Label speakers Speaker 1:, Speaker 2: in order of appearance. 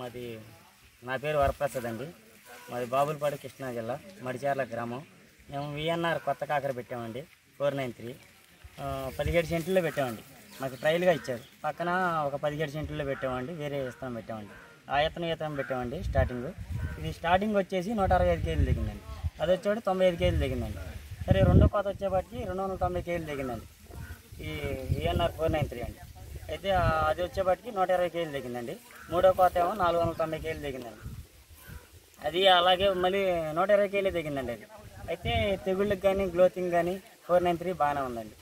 Speaker 1: మాది నా పేరు వరప్రసాద్ అండి. మాది బాబులపాడు కృష్ణా జిల్లా మడిచార్ల గ్రామం. మేము విఎన్ఆర్ కొత్త కాకర పెట్టామండి ఫోర్ నైన్ త్రీ. పదిహేడు సెంట్లలో పెట్టామండి. మాకు ట్రయల్గా ఇచ్చారు. పక్కన ఒక పదిహేడు సెంట్లలో పెట్టామండి వేరే ఇస్తాం పెట్టామండి. ఆయతన ఈతం పెట్టామండి స్టార్టింగ్ ఇది స్టార్టింగ్ వచ్చేసి నూట అరవై ఐదు కేజీలు దిగిందండి అది వచ్చేవాడు తొంభై ఐదు కేజీలు దిగిందండి సరే రెండో కోత వచ్చేపాటికి రెండు వందల తొంభై కేజీలు దిగిందండి ఈ విఎన్ఆర్ ఫోర్ నైన్ త్రీ అండి. అయితే అది వచ్చేపాటికి నూట ఇరవై కేజీలు దిగిందండి మూడో కోత ఏమో నాలుగు వందల తొంభై కేజీలు దిగిందండి అది అలాగే మళ్ళీ నూట ఇరవై కేజీలు దిగిందండి అది. అయితే తెగుళ్ళకి కానీ గ్లోతింగ్ కానీ ఫోర్ నైన్ త్రీ బాగానే ఉందండి.